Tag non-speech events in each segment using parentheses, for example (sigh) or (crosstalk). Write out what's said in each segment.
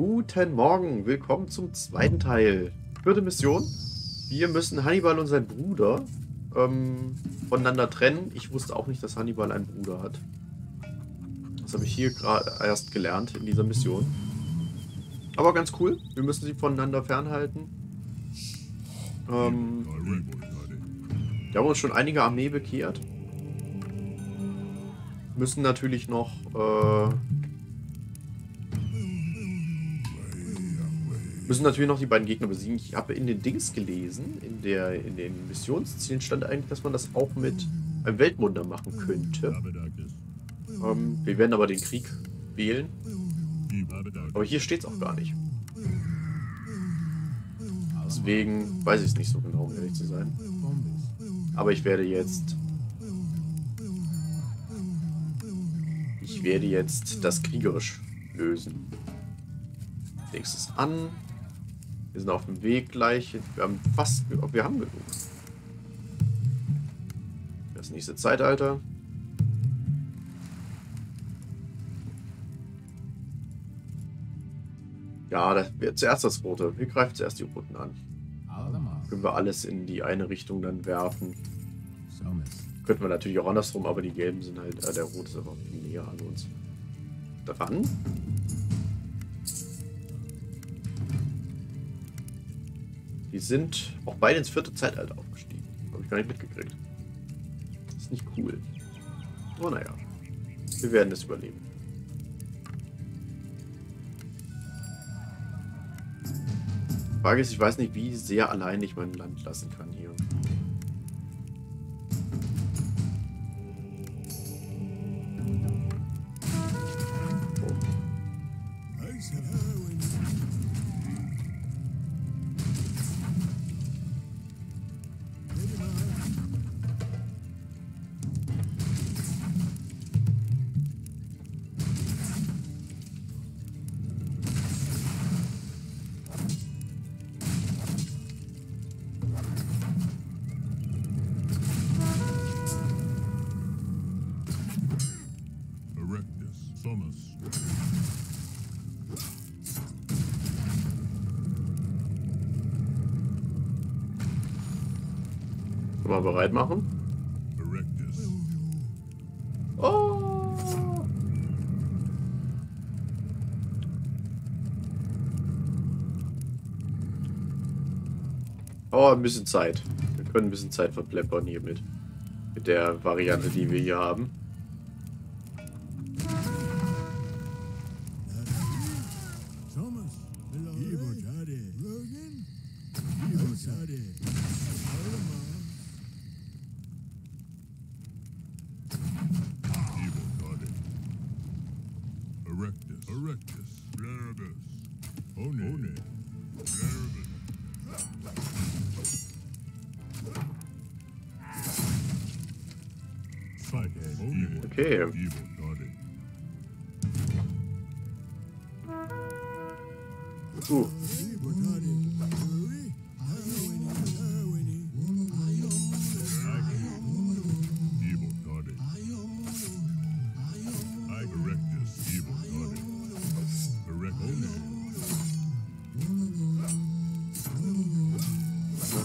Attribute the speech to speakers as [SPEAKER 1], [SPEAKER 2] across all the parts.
[SPEAKER 1] Guten Morgen, willkommen zum zweiten Teil. Vierte Mission. Wir müssen Hannibal und sein Bruder ähm, voneinander trennen. Ich wusste auch nicht, dass Hannibal einen Bruder hat. Das habe ich hier gerade erst gelernt in dieser Mission. Aber ganz cool. Wir müssen sie voneinander fernhalten. Ähm, wir haben uns schon einige Armee bekehrt. Müssen natürlich noch äh, müssen natürlich noch die beiden Gegner besiegen. Ich habe in den Dings gelesen, in, der, in den Missionszielen stand eigentlich, dass man das auch mit einem Weltwunder machen könnte. Ähm, wir werden aber den Krieg wählen. Aber hier steht es auch gar nicht. Deswegen weiß ich es nicht so genau, um ehrlich zu sein. Aber ich werde jetzt... Ich werde jetzt das kriegerisch lösen. Nächstes an. Wir sind auf dem Weg gleich. Wir haben fast... Wir haben genug. Das nächste Zeitalter. Ja, das wird zuerst das Rote. Wir greifen zuerst die Roten an. Können wir alles in die eine Richtung dann werfen. Könnten wir natürlich auch andersrum, aber die Gelben sind halt... Äh, der Rote ist viel näher an uns. Dran. Die sind auch beide ins vierte Zeitalter aufgestiegen. Habe ich gar nicht mitgekriegt. Ist nicht cool. Aber naja. Wir werden es überleben. Frage ist, ich weiß nicht, wie sehr allein ich mein Land lassen kann hier. Mal bereit machen. Oh. oh, ein bisschen Zeit. Wir können ein bisschen Zeit verpleppern hier mit, mit der Variante, die wir hier haben.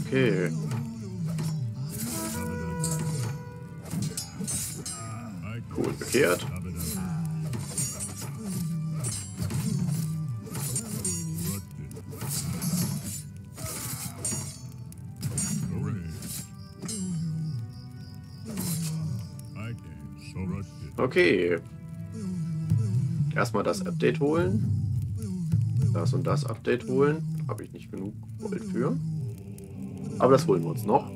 [SPEAKER 1] Okay. Cool, bekehrt. Okay. Erstmal das Update holen. Das und das Update holen. Habe ich nicht genug Gold für. Aber das holen wir uns noch.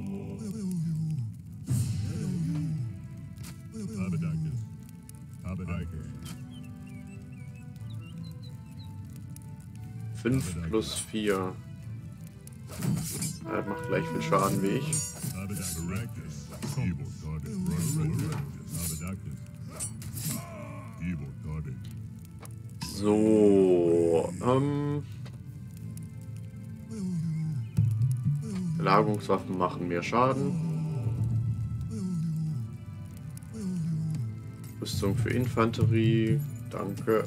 [SPEAKER 1] Fünf plus vier. Er macht gleich viel Schaden wie ich. So, ähm... Belagerungswaffen machen mehr Schaden. Rüstung für Infanterie. Danke.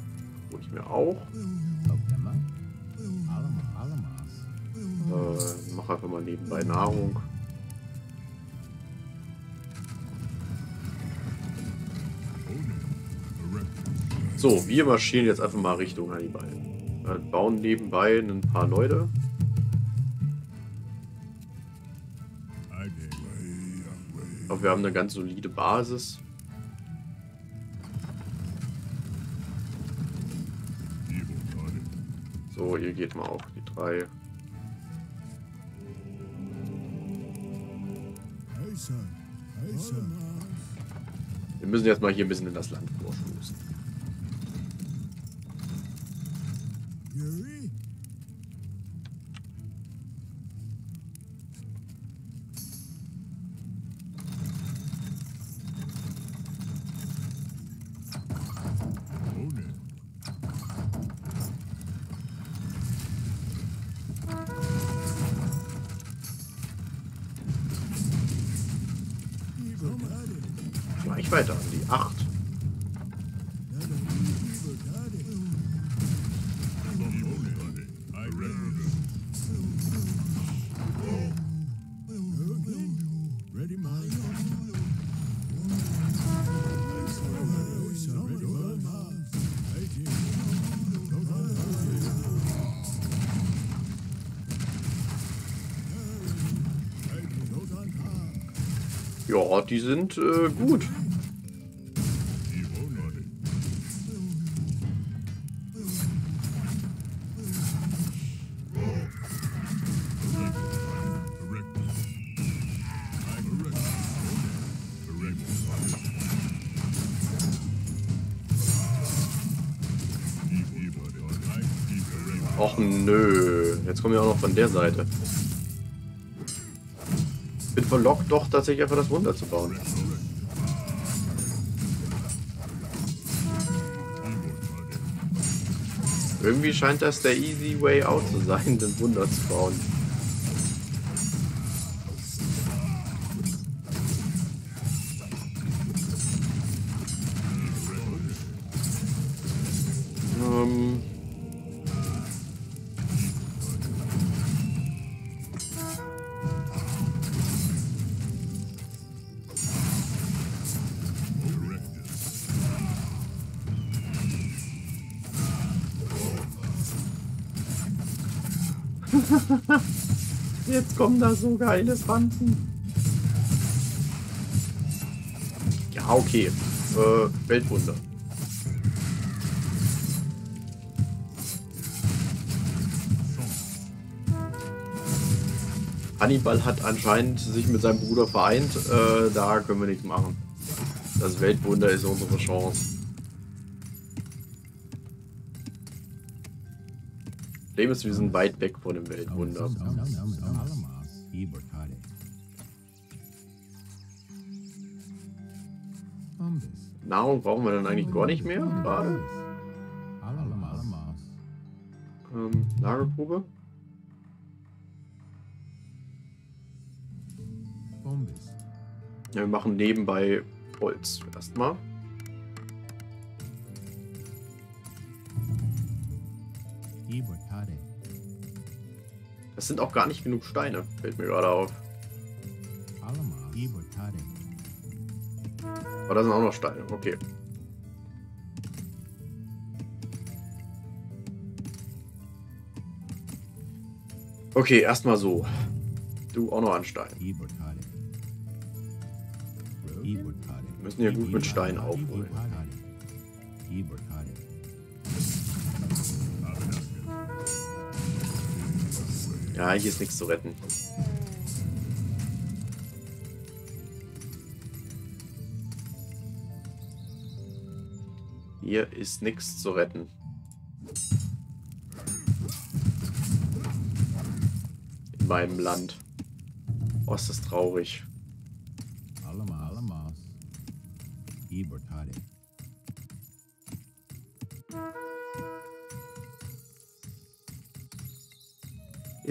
[SPEAKER 1] Hol ich mir auch. Äh, mach einfach mal nebenbei Nahrung. So, wir marschieren jetzt einfach mal Richtung Hannibal. Wir bauen nebenbei ein paar Leute. Glaube, wir haben eine ganz solide Basis. So, ihr geht mal auf die drei. Wir müssen jetzt mal hier ein bisschen in das Land Ja, die sind äh, gut. Och nö, jetzt kommen wir auch noch von der Seite. Verlockt, doch tatsächlich einfach das Wunder zu bauen. Irgendwie scheint das der easy way out zu sein, (laughs) den Wunder zu bauen. (laughs) Jetzt kommen da so geile Banden. Ja, okay. Äh, Weltwunder. Hannibal hat anscheinend sich mit seinem Bruder vereint. Äh, da können wir nichts machen. Das Weltwunder ist unsere Chance. Problem ist, wir sind weit weg von dem Weltwunder. Nahrung brauchen wir dann eigentlich gar nicht mehr gerade. Ähm, Lagergrube. Ja, wir machen nebenbei Holz erstmal. Das sind auch gar nicht genug Steine, fällt mir gerade auf. Aber da sind auch noch Steine, okay. Okay, erstmal so. Du auch noch an Stein. Wir müssen hier gut mit Stein aufholen. Ja, hier ist nichts zu retten. Hier ist nichts zu retten. In meinem Land. Oh, ist das traurig.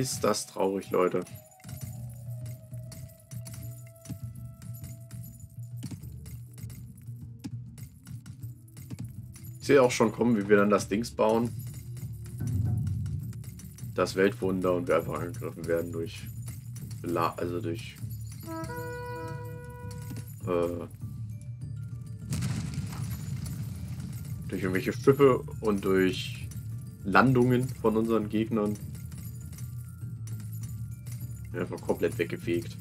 [SPEAKER 1] Ist das traurig, Leute. Ich sehe auch schon kommen, wie wir dann das Dings bauen. das Weltwunder und wir einfach angegriffen werden durch also durch äh, durch irgendwelche Schiffe und durch Landungen von unseren Gegnern einfach komplett weggefegt.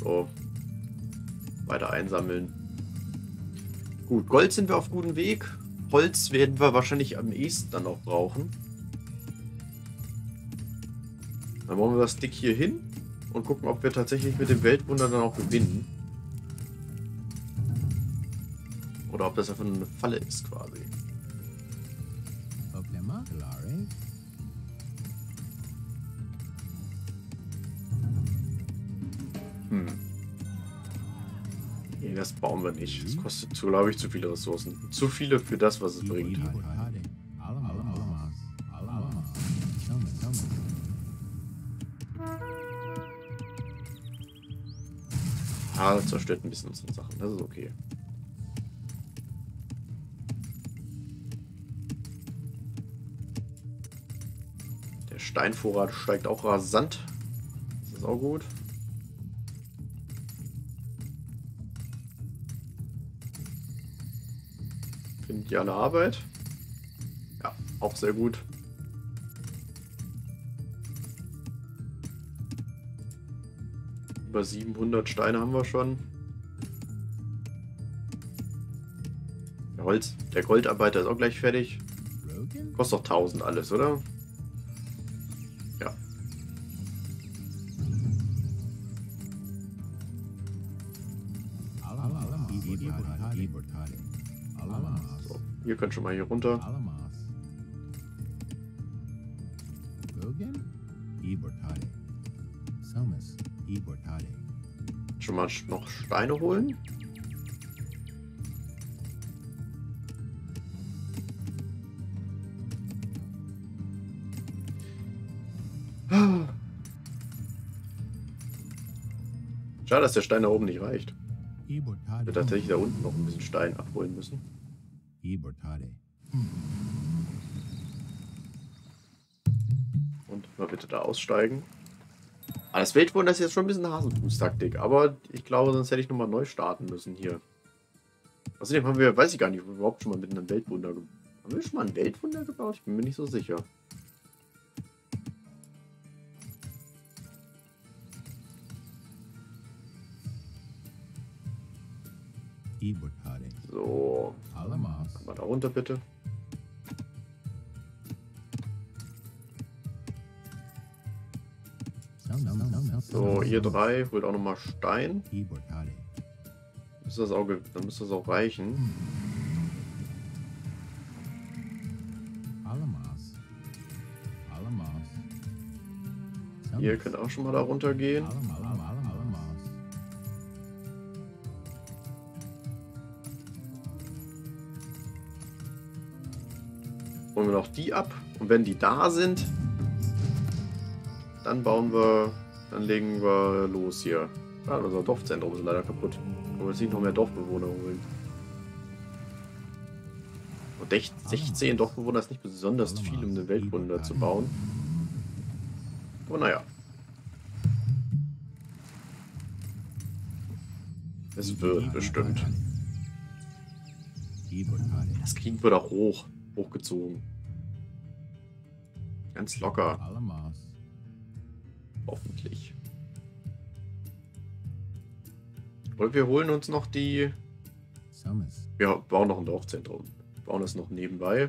[SPEAKER 1] So. Weiter einsammeln. Gut, Gold sind wir auf gutem Weg. Holz werden wir wahrscheinlich am ehesten dann auch brauchen. Dann wollen wir das Stick hier hin und gucken, ob wir tatsächlich mit dem Weltwunder dann auch gewinnen. Oder ob das einfach eine Falle ist quasi. Bauen wir nicht. Das kostet, glaube ich, zu viele Ressourcen. Zu viele für das, was es bringt. Ah, zerstört ein bisschen unsere Sachen. Das ist okay. Der Steinvorrat steigt auch rasant. Das ist auch gut. Findet ihr alle Arbeit? Ja, auch sehr gut. Über 700 Steine haben wir schon. Der Holz, der Goldarbeiter ist auch gleich fertig. Kostet doch 1000 alles, oder? Ihr könnt schon mal hier runter. Schon mal noch Steine holen. Schade, dass der Stein da oben nicht reicht. Wir tatsächlich da unten noch ein bisschen Stein abholen müssen. Und mal bitte da aussteigen. Aber das Weltwunder ist jetzt schon ein bisschen Hasenfuß-Taktik, aber ich glaube, sonst hätte ich nochmal neu starten müssen hier. Außerdem haben wir, weiß ich gar nicht, ob wir überhaupt schon mal mit einem Weltwunder gebaut haben. wir schon mal ein Weltwunder gebaut? Ich bin mir nicht so sicher. So. Mal da runter bitte. So, ihr drei, holt auch nochmal Stein. Müsste das auch, dann müsste das auch reichen. Ihr könnt auch schon mal da runter gehen. Holen wir noch die ab. Und wenn die da sind, dann bauen wir dann legen wir los hier. Ja, unser Dorfzentrum ist leider kaputt. Können wir nicht noch mehr Dorfbewohner holen. Und 16 Dorfbewohner ist nicht besonders viel, um eine Weltwunder zu bauen. Aber naja. Es wird bestimmt. Das kriegen wir doch hoch. Hochgezogen. Ganz locker. Hoffentlich. Und wir holen uns noch die... Wir bauen noch ein Dorfzentrum. Bauen das noch nebenbei.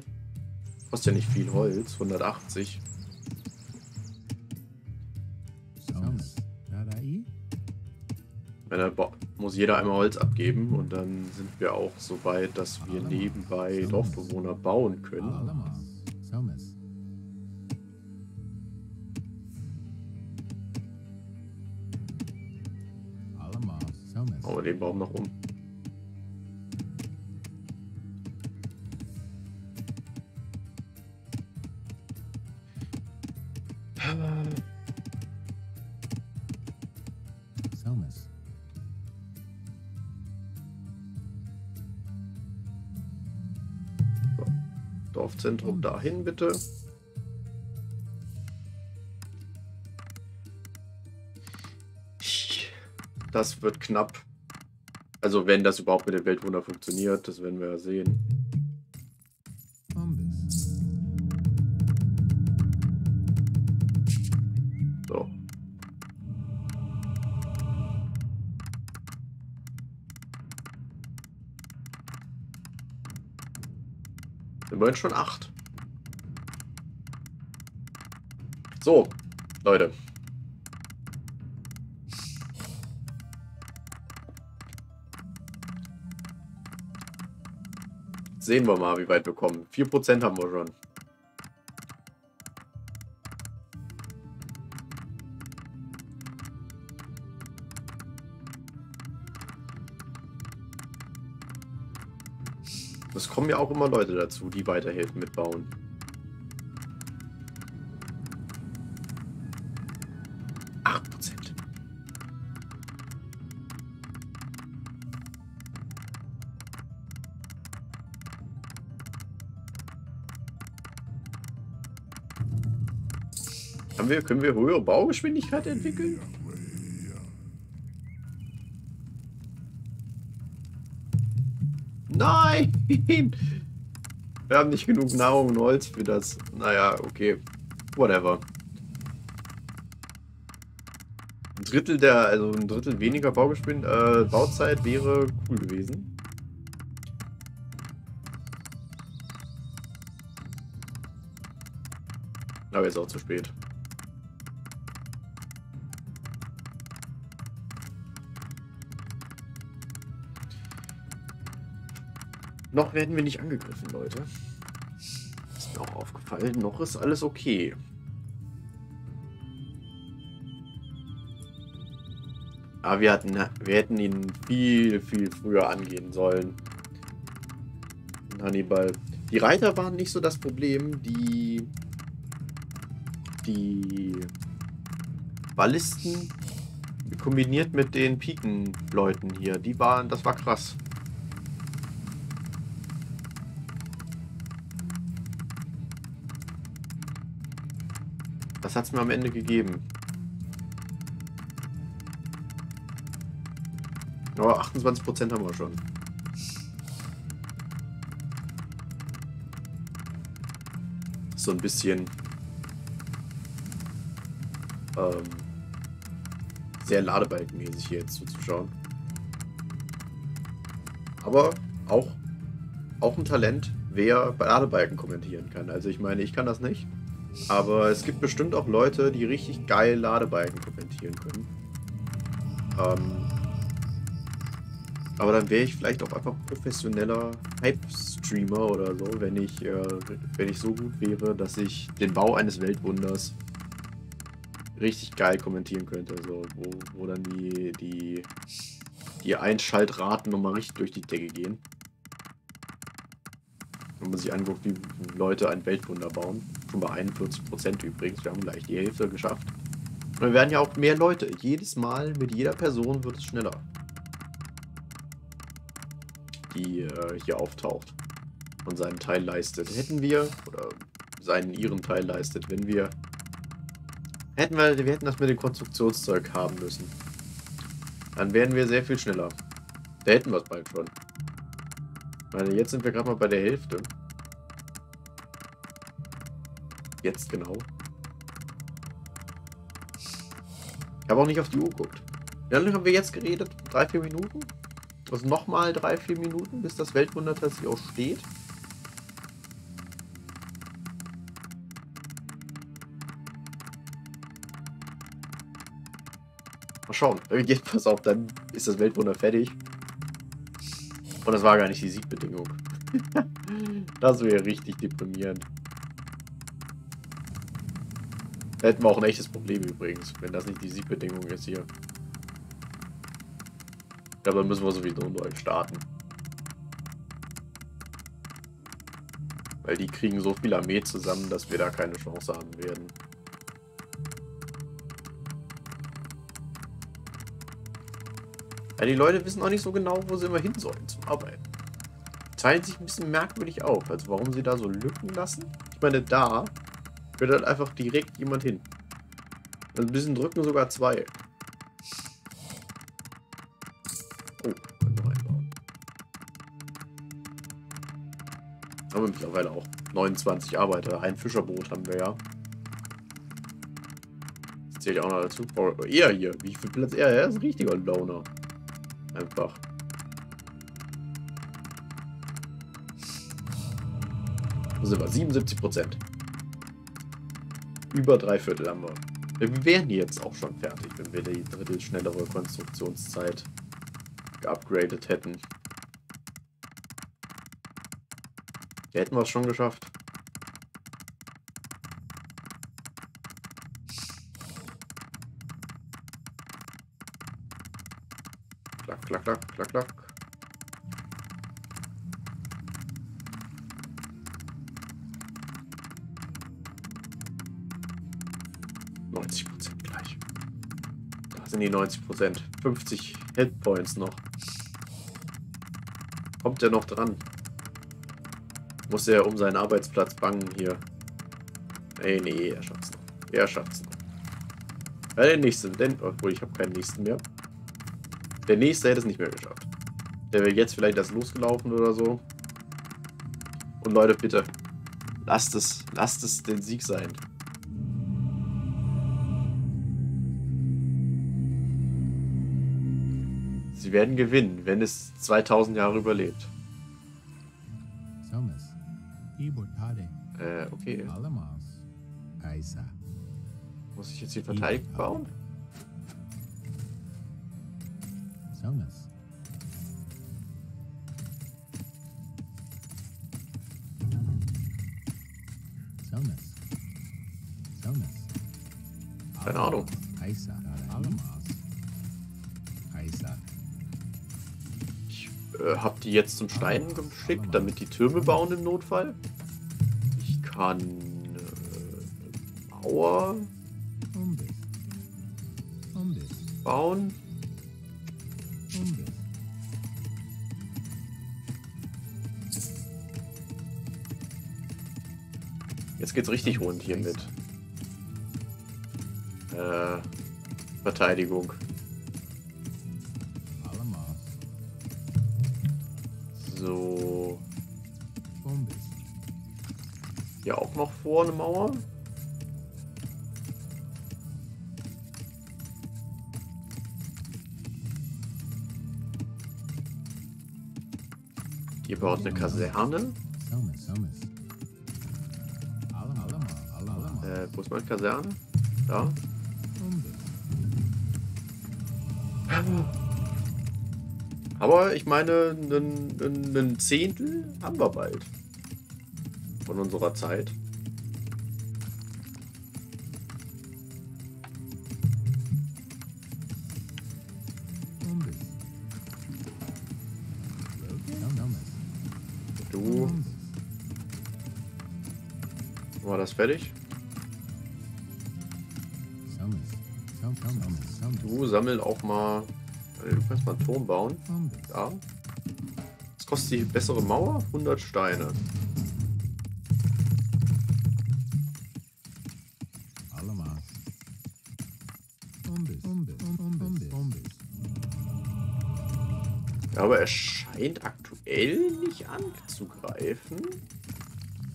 [SPEAKER 1] Kostet ja nicht viel Holz. 180. da muss jeder einmal Holz abgeben und dann sind wir auch so weit, dass wir nebenbei Dorfbewohner bauen können. Bauen wir den Baum noch um. Dorfzentrum dahin, bitte. Das wird knapp. Also wenn das überhaupt mit dem Weltwunder funktioniert, das werden wir ja sehen. Jetzt schon acht. So, Leute. Sehen wir mal, wie weit wir kommen. 4% haben wir schon. Kommen ja auch immer Leute dazu, die weiterhelfen mitbauen. Haben wir, können wir höhere Baugeschwindigkeit entwickeln? Nein! Wir haben nicht genug Nahrung und Holz für das. Naja, okay. Whatever. Ein Drittel der, also ein Drittel weniger Baugeschwind äh, Bauzeit wäre cool gewesen. Aber jetzt auch zu spät. Noch werden wir nicht angegriffen, Leute. Ist mir auch aufgefallen. Noch ist alles okay. Aber wir, hatten, wir hätten ihn viel, viel früher angehen sollen. Hannibal. Die Reiter waren nicht so das Problem. Die... Die... Ballisten kombiniert mit den Pikenleuten hier. Die waren... Das war krass. Was hat es mir am Ende gegeben? Oh, 28% haben wir schon. So ein bisschen ähm, sehr ladebalkenmäßig hier jetzt zuzuschauen. Aber auch, auch ein Talent, wer Ladebalken kommentieren kann. Also ich meine, ich kann das nicht. Aber es gibt bestimmt auch Leute, die richtig geil Ladebalken kommentieren können. Ähm, aber dann wäre ich vielleicht auch einfach professioneller Hype-Streamer oder so, wenn ich, äh, wenn ich so gut wäre, dass ich den Bau eines Weltwunders richtig geil kommentieren könnte. So, wo, wo dann die, die, die Einschaltraten nochmal richtig durch die Decke gehen. Wenn man sich anguckt, wie Leute ein Weltwunder bauen. Schon bei 41% übrigens. Wir haben gleich die Hälfte geschafft. Und wir werden ja auch mehr Leute. Jedes Mal mit jeder Person wird es schneller. Die äh, hier auftaucht. Und seinen Teil leistet. Hätten wir, oder seinen ihren Teil leistet, wenn wir. Hätten wir, wir hätten das mit dem Konstruktionszeug haben müssen. Dann wären wir sehr viel schneller. Da hätten wir es bald schon. Weil jetzt sind wir gerade mal bei der Hälfte. Jetzt genau. Ich habe auch nicht auf die Uhr geguckt. Wie lange haben wir jetzt geredet? Drei, vier Minuten? Also nochmal drei, vier Minuten, bis das Weltwunder tatsächlich auch steht. Mal schauen. Jetzt pass auf, dann ist das Weltwunder fertig. Und das war gar nicht die Siegbedingung. (laughs) das wäre richtig deprimierend. Da hätten wir auch ein echtes Problem übrigens, wenn das nicht die Siegbedingung ist hier. Ja, dann müssen wir sowieso neu starten. Weil die kriegen so viel Armee zusammen, dass wir da keine Chance haben werden. Ja, die Leute wissen auch nicht so genau, wo sie immer hin sollen zum Arbeiten. teilen sich ein bisschen merkwürdig auf. Also warum sie da so Lücken lassen? Ich meine, da wird halt einfach direkt jemand hin. Und ein bisschen drücken sogar zwei. Oh, können wir reinbauen. Haben wir mittlerweile auch 29 Arbeiter. Ein Fischerboot haben wir ja. Das zählt ja auch noch dazu. Oh, er hier. Wie viel Platz er? Er ist ein richtiger Loner. Einfach. Wo sind wir? 77 Prozent. Über drei Viertel haben wir. Wir wären jetzt auch schon fertig, wenn wir die drittel schnellere Konstruktionszeit geupgradet hätten. Hier hätten wir es schon geschafft. Die 90 Prozent. 50 Hitpoints noch. Kommt er noch dran? Muss er um seinen Arbeitsplatz bangen hier. Nee, nee, er schafft's noch. Er schafft's noch. Ja, der nächste, denn, obwohl ich habe keinen nächsten mehr. Der nächste hätte es nicht mehr geschafft. Der wäre jetzt vielleicht erst losgelaufen oder so. Und Leute, bitte, lasst es, lasst es den Sieg sein. Sie werden gewinnen, wenn es 2000 Jahre überlebt. Äh, okay. Muss ich jetzt hier Verteidigung bauen? Keine Ahnung. Äh, die jetzt zum Stein geschickt, damit die Türme bauen im Notfall. Ich kann äh, Mauer bauen. Jetzt geht's richtig rund hier mit äh, Verteidigung. So. Hier auch noch vor eine Mauer. Hier baut eine Kaserne. Äh, wo ist meine Kaserne? Da. Aber ich meine, ein Zehntel haben wir bald. Von unserer Zeit. Du. War das fertig? Du sammel auch mal. Du kannst mal einen Turm bauen. Da. Was kostet die bessere Mauer? 100 Steine. Ja, aber er scheint aktuell nicht anzugreifen.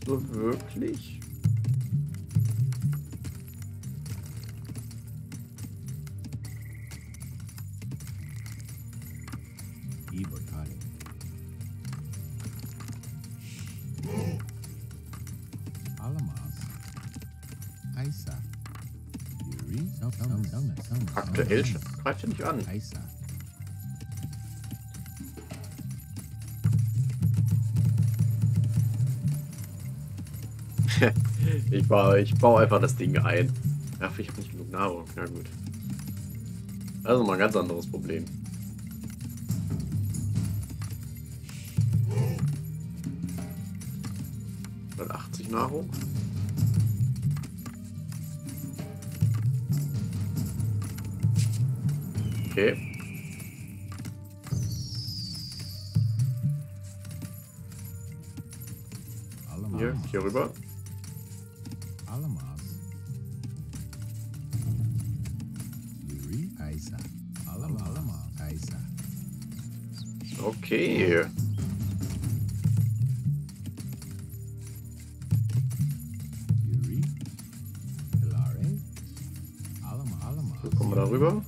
[SPEAKER 1] So wirklich. Aktuell greift er nicht an. (laughs) ich, baue, ich baue einfach das Ding ein. Ach, ich habe nicht genug Nahrung. Na gut. Das ist mal ein ganz anderes Problem. Dann 80 Nahrung. Okay. Hier, hier rüber. Okay. So kommen wir da rüber.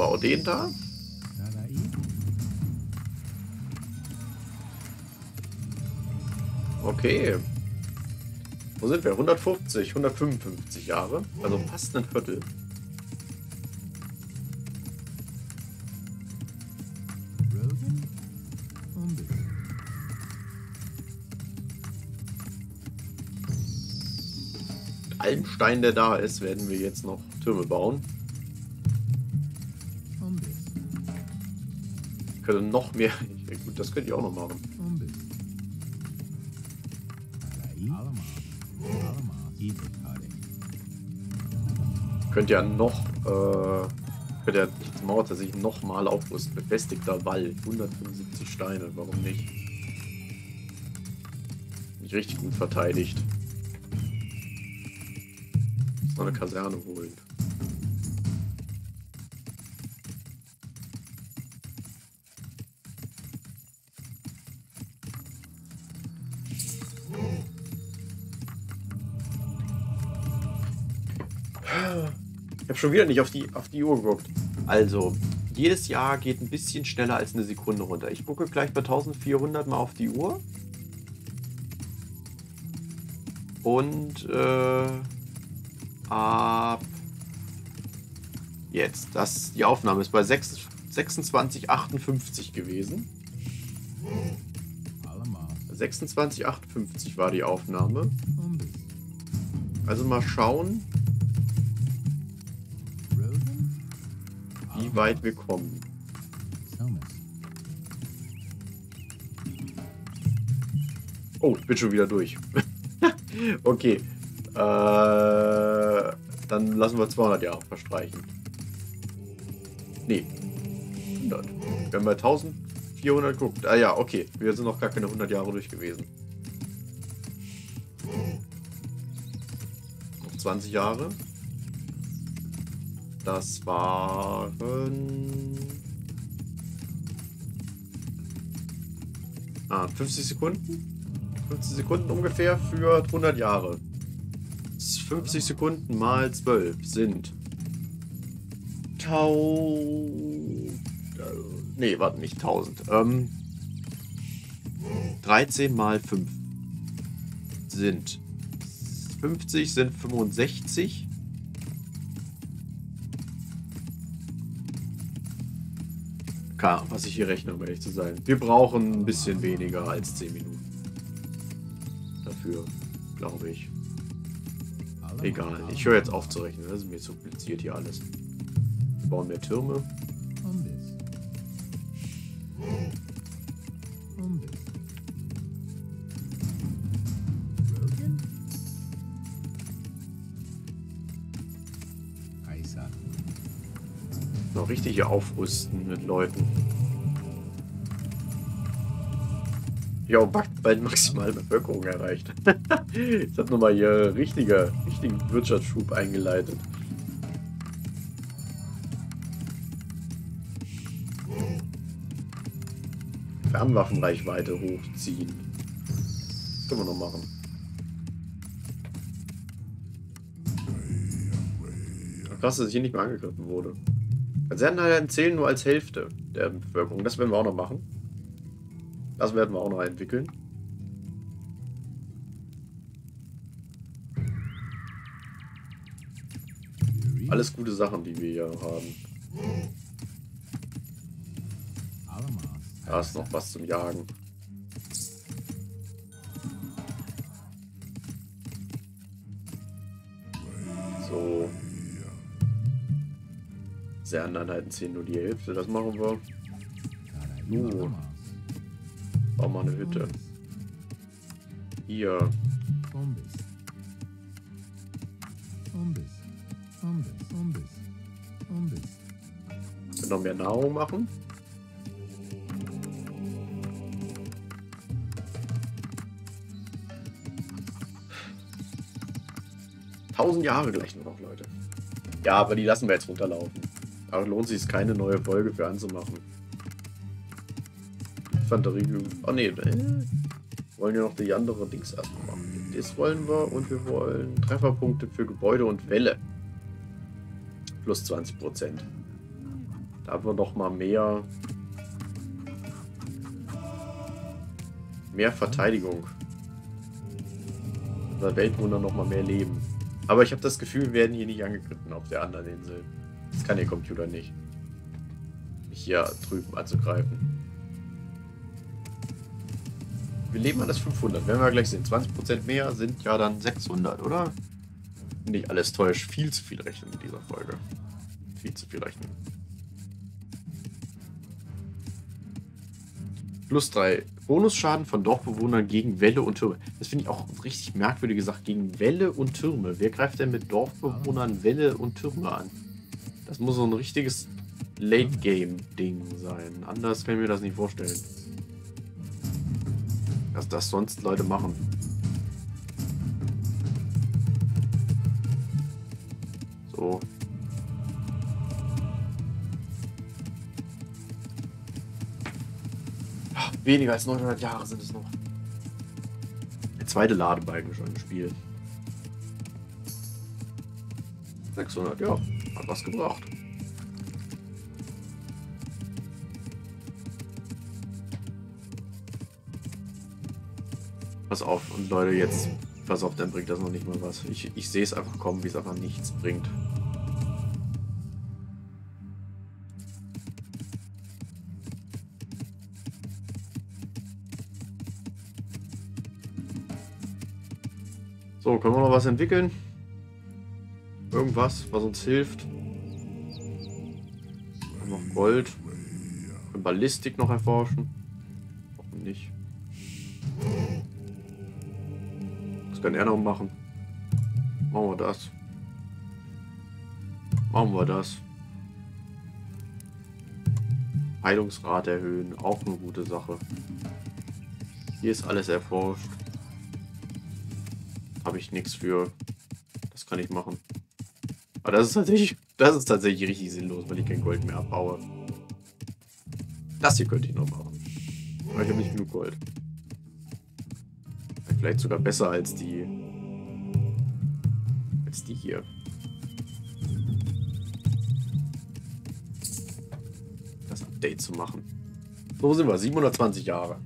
[SPEAKER 1] Bau den da. Okay. Wo sind wir? 150, 155 Jahre. Also fast ein Viertel. Mit Stein, der da ist, werden wir jetzt noch Türme bauen. Können noch mehr. Ja, gut, das könnt ihr auch noch machen. Könnt ihr noch, äh, könnt ihr die Mauer tatsächlich nochmal aufrüsten. Befestigter Wall. 175 Steine, warum nicht? Nicht richtig gut verteidigt. Noch eine Kaserne holen. Ich habe schon wieder nicht auf die, auf die Uhr geguckt. Also, jedes Jahr geht ein bisschen schneller als eine Sekunde runter. Ich gucke gleich bei 1400 mal auf die Uhr. Und äh, ab jetzt. Das, die Aufnahme ist bei 6 26,58 gewesen.
[SPEAKER 2] Alama.
[SPEAKER 1] 26,58 war die Aufnahme. Also mal schauen, weit wir kommen. Oh, ich bin schon wieder durch. (laughs) okay. Äh, dann lassen wir 200 Jahre verstreichen. Nee. 100. Wir haben bei 1400 geguckt. Ah ja, okay. Wir sind noch gar keine 100 Jahre durch gewesen. Noch 20 Jahre. Das waren... Ah, 50 Sekunden? 50 Sekunden ungefähr für 100 Jahre. 50 Sekunden mal 12 sind. Tau. Nee, warte, nicht 1000. Ähm, 13 mal 5 sind 50, sind 65. Was ich hier rechne, um ehrlich zu sein. Wir brauchen ein bisschen weniger als 10 Minuten. Dafür, glaube ich. Egal, ich höre jetzt auf zu rechnen. Das ist mir zu kompliziert hier alles. Wir bauen mehr Türme.
[SPEAKER 2] Umbis. Umbis.
[SPEAKER 1] Noch richtig aufrüsten mit Leuten. Ja, bald, maximale Bevölkerung erreicht. ich habe nochmal hier richtiger, richtigen Wirtschaftsschub eingeleitet. Fernwaffenreichweite hochziehen. Können wir noch machen. Krass, dass ich hier nicht mehr angegriffen wurde. Kaserneneinheiten zählen nur als Hälfte der Bevölkerung. Das werden wir auch noch machen. Das werden wir auch noch entwickeln. Alles gute Sachen, die wir hier haben. Da ist noch was zum Jagen. Der anderen halten ziehen nur die Hälfte, das machen wir.
[SPEAKER 2] So.
[SPEAKER 1] Bau mal eine Hütte. Hier. Können noch mehr Nahrung machen. Tausend Jahre gleich nur noch, Leute. Ja, aber die lassen wir jetzt runterlaufen. Aber lohnt sich es keine neue Folge für anzumachen. Infanterieübung. Oh ne, äh, wollen ja noch die andere Dings erstmal machen. Das wollen wir und wir wollen Trefferpunkte für Gebäude und Wälle. Plus 20 Prozent. Da haben wir noch mal mehr mehr Verteidigung. Unser Weltwunder noch mal mehr Leben. Aber ich habe das Gefühl, wir werden hier nicht angegriffen auf der anderen Insel. Das kann der Computer nicht. Mich hier drüben anzugreifen. Wir leben alles 500. Werden wir gleich sehen. 20% mehr sind ja dann 600, oder? Nicht alles täuscht. Viel zu viel rechnen in dieser Folge. Viel zu viel rechnen. Plus 3. Bonusschaden von Dorfbewohnern gegen Wälle und Türme. Das finde ich auch richtig merkwürdig gesagt. Gegen Wälle und Türme. Wer greift denn mit Dorfbewohnern Wälle und Türme an? Das muss so ein richtiges Late-Game-Ding sein. Anders kann ich mir das nicht vorstellen. Dass das sonst Leute machen. So. Weniger als 900 Jahre sind es noch. Der zweite Ladebalken schon im Spiel. 600, ja. Hat was gebracht. Pass auf, und Leute, jetzt, pass auf, dann bringt das noch nicht mal was. Ich, ich sehe es einfach kommen, wie es einfach nichts bringt. So, können wir noch was entwickeln? Irgendwas, was uns hilft? Noch Gold. Ballistik noch erforschen? Warum nicht? Was kann er noch machen? Machen wir das. Machen wir das. Heilungsrat erhöhen, auch eine gute Sache. Hier ist alles erforscht. Habe ich nichts für. Das kann ich machen. Aber das ist tatsächlich, das ist tatsächlich richtig sinnlos, weil ich kein Gold mehr abbaue. Das hier könnte ich noch machen. Aber ich habe nicht genug Gold. Vielleicht sogar besser als die. Als die hier. Das Update zu machen. So sind wir, 720 Jahre.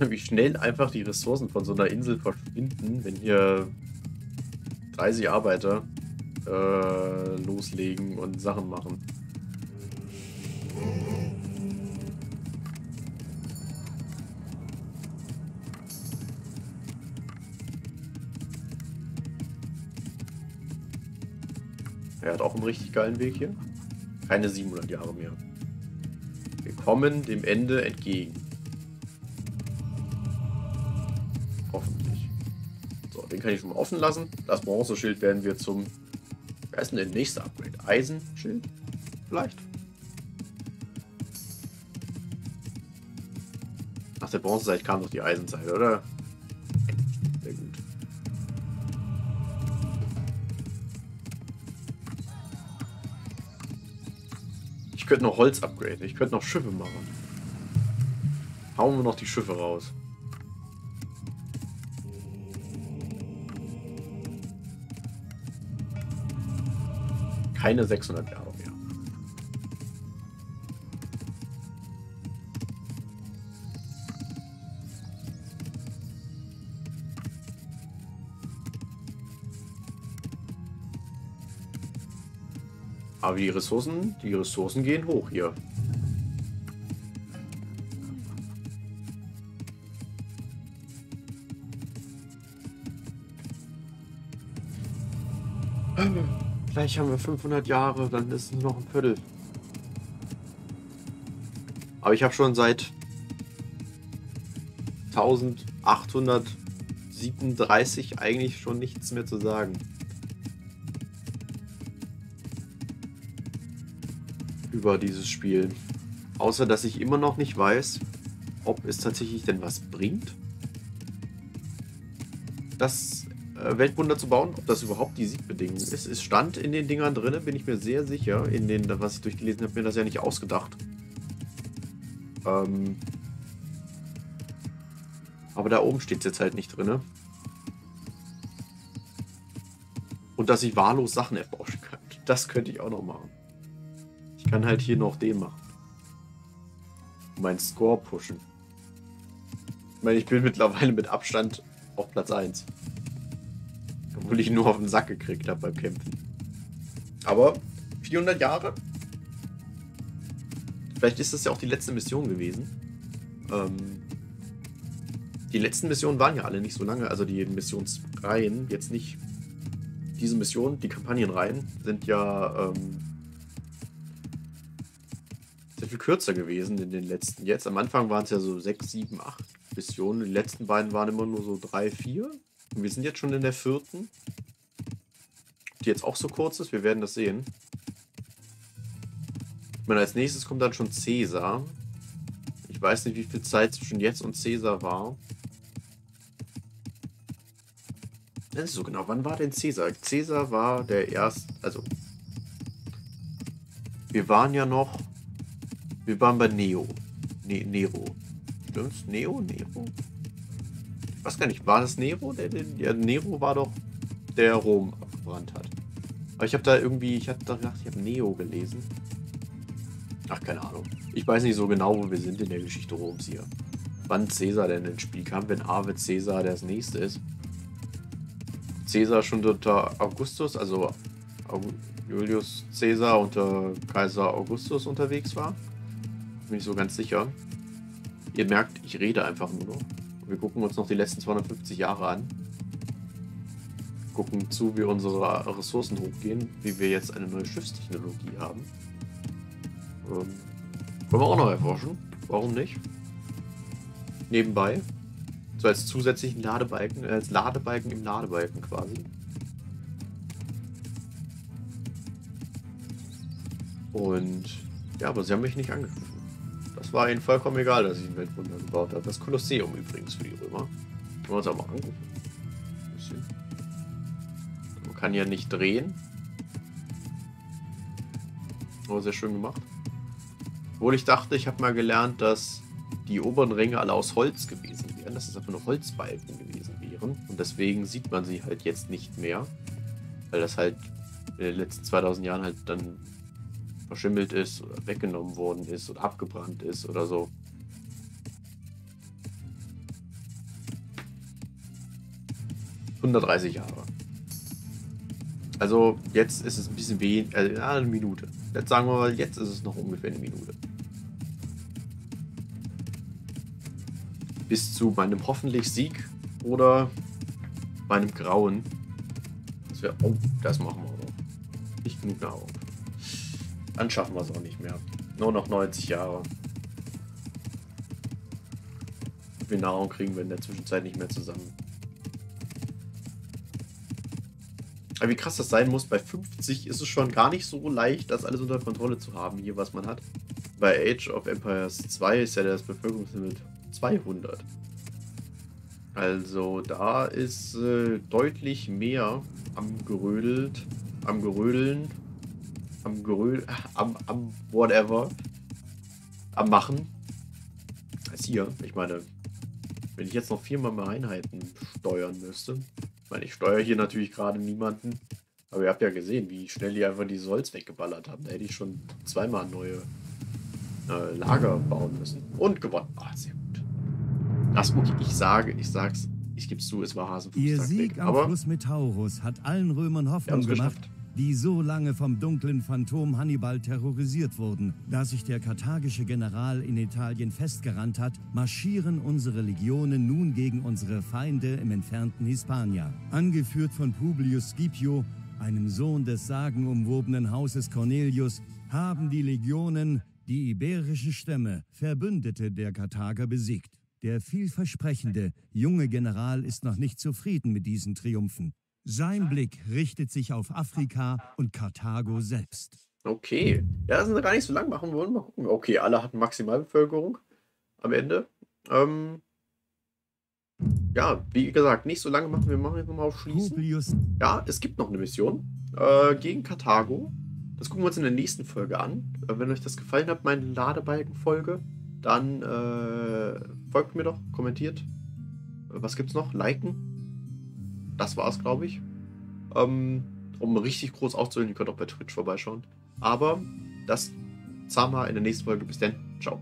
[SPEAKER 1] (laughs) Wie schnell einfach die Ressourcen von so einer Insel verschwinden, wenn hier 30 Arbeiter äh, loslegen und Sachen machen. Er hat auch einen richtig geilen Weg hier. Keine 700 Jahre mehr. Wir kommen dem Ende entgegen. Kann ich schon mal offen lassen. Das Bronzeschild werden wir zum... Wer ist denn der nächste Upgrade? Eisenschild? Vielleicht? Nach der Bronzezeit kam doch die Eisenzeit, oder? Sehr gut. Ich könnte noch Holz upgraden. Ich könnte noch Schiffe machen. Hauen wir noch die Schiffe raus. Keine 600 Jahre mehr. Aber die Ressourcen, die Ressourcen gehen hoch hier. Gleich haben wir 500 Jahre, dann ist es noch ein Viertel. Aber ich habe schon seit 1837 eigentlich schon nichts mehr zu sagen. Über dieses Spiel. Außer, dass ich immer noch nicht weiß, ob es tatsächlich denn was bringt. Das Weltwunder zu bauen. Ob das überhaupt die Siegbedingung ist. Es stand in den Dingern drin, bin ich mir sehr sicher. In den, was ich durchgelesen habe, mir das ja nicht ausgedacht. Ähm, aber da oben steht es jetzt halt nicht drin. Und dass ich wahllos Sachen erforschen kann. (laughs) Das könnte ich auch noch machen. Ich kann halt hier noch den machen. Mein Score pushen. Ich meine, ich bin mittlerweile mit Abstand auf Platz 1. Obwohl ich nur auf den Sack gekriegt habe beim Kämpfen. Aber 400 Jahre? Vielleicht ist das ja auch die letzte Mission gewesen. Ähm, die letzten Missionen waren ja alle nicht so lange. Also die Missionsreihen, jetzt nicht diese Mission, die Kampagnenreihen, sind ja ähm, sehr viel kürzer gewesen in den letzten. Jetzt am Anfang waren es ja so 6, 7, 8 Missionen. Die letzten beiden waren immer nur so 3, 4. Und wir sind jetzt schon in der vierten. Die jetzt auch so kurz ist, wir werden das sehen. Ich meine, als nächstes kommt dann schon Cäsar. Ich weiß nicht, wie viel Zeit zwischen jetzt und Cäsar war. Das ist so genau. Wann war denn Cäsar? Cäsar war der erste. Also. Wir waren ja noch. Wir waren bei Neo. Ne Nero. Stimmt's? Neo? Nero? Ich weiß gar nicht. War das Nero? Der, der, der Nero war doch der Rom abgebrannt hat. Aber ich habe da irgendwie. Ich habe gedacht, ich habe Neo gelesen. Ach, keine Ahnung. Ich weiß nicht so genau, wo wir sind in der Geschichte Roms hier. Wann Cäsar denn ins Spiel kam, wenn Ave Cäsar das nächste ist. Cäsar schon unter Augustus, also Julius Cäsar unter Kaiser Augustus unterwegs war. Bin ich so ganz sicher. Ihr merkt, ich rede einfach nur noch. Wir gucken uns noch die letzten 250 Jahre an. Gucken zu, wie unsere Ressourcen hochgehen, wie wir jetzt eine neue Schiffstechnologie haben. Ähm, können wir auch noch erforschen. Warum nicht? Nebenbei. So als zusätzlichen Ladebalken, äh, als Ladebalken im Ladebalken quasi. Und ja, aber sie haben mich nicht angegriffen. Das war ihnen vollkommen egal, dass ich ein Weltwunder gebaut habe. Das Kolosseum übrigens für die Römer. Können wir uns auch mal angucken. Man kann ja nicht drehen. Aber sehr schön gemacht. Obwohl ich dachte, ich habe mal gelernt, dass die oberen Ränge alle aus Holz gewesen wären, dass es einfach nur Holzbalken gewesen wären. Und deswegen sieht man sie halt jetzt nicht mehr. Weil das halt in den letzten 2000 Jahren halt dann verschimmelt ist oder weggenommen worden ist oder abgebrannt ist oder so. ...130 Jahre. Also jetzt ist es ein bisschen wenig, also eine Minute. Jetzt sagen wir mal, jetzt ist es noch ungefähr eine Minute. bis zu meinem hoffentlich Sieg oder meinem Grauen. Das wäre. Oh, das machen wir auch noch. Nicht genug Nahrung. Dann schaffen wir es auch nicht mehr. Nur noch 90 Jahre. Wie Nahrung kriegen wir in der Zwischenzeit nicht mehr zusammen. Aber wie krass das sein muss, bei 50 ist es schon gar nicht so leicht, das alles unter Kontrolle zu haben, hier was man hat. Bei Age of Empires 2 ist ja das Bevölkerungslimit 200. Also da ist äh, deutlich mehr am gerödelt, am gerödeln, am geröl, am, am whatever, am machen, als hier. Ich meine, wenn ich jetzt noch viermal mehr Einheiten steuern müsste, ich meine, ich steuere hier natürlich gerade niemanden, aber ihr habt ja gesehen, wie schnell die einfach die Solz weggeballert haben. Da hätte ich schon zweimal neue äh, Lager bauen müssen. Und gewonnen. Ah, sehr gut. Das, okay, ich sage, ich sag's, ich gebe zu, es war
[SPEAKER 3] Hasenfußtaktik. Ihr Sieg auf Fluss Metaurus hat allen Römern Hoffnung gemacht, die so lange vom dunklen Phantom Hannibal terrorisiert wurden. Da sich der karthagische General in Italien festgerannt hat, marschieren unsere Legionen nun gegen unsere Feinde im entfernten Hispania. Angeführt von Publius Scipio, einem Sohn des sagenumwobenen Hauses Cornelius, haben die Legionen die iberischen Stämme, Verbündete der Karthager, besiegt. Der vielversprechende, junge General ist noch nicht zufrieden mit diesen Triumphen. Sein Blick richtet sich auf Afrika und Karthago selbst.
[SPEAKER 1] Okay. Ja, das sind gar nicht so lang machen wollen. Mal gucken. Okay, alle hatten Maximalbevölkerung am Ende. Ähm, ja, wie gesagt, nicht so lange machen. Wir machen jetzt nochmal auf Schließen. Ja, es gibt noch eine Mission äh, gegen Karthago. Das gucken wir uns in der nächsten Folge an. Äh, wenn euch das gefallen hat, meine Ladebalken-Folge, dann äh, folgt mir doch, kommentiert. Äh, was gibt's noch? Liken. Das war's, glaube ich. Ähm, um richtig groß aufzuhören, ihr könnt auch bei Twitch vorbeischauen. Aber das wir in der nächsten Folge. Bis dann. Ciao.